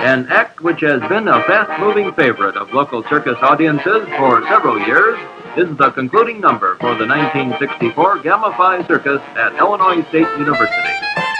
An act which has been a fast moving favorite of local circus audiences for several years is the concluding number for the 1964 Gamma Phi Circus at Illinois State University.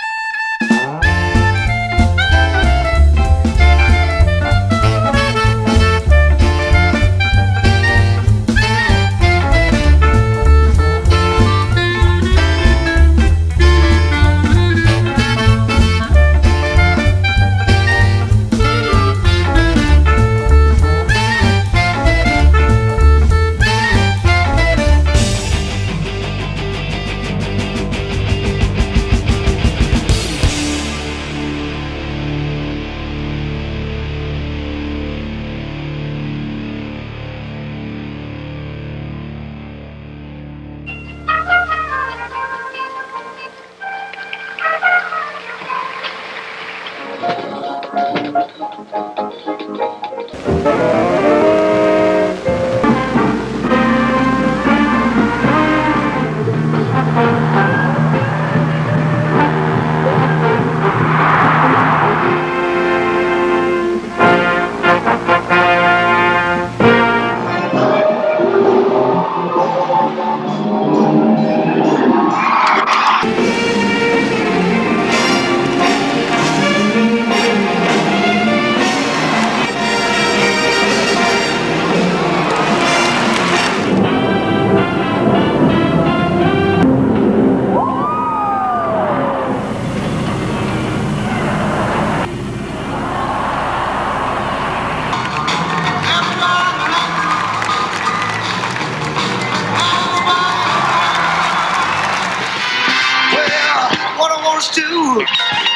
Want to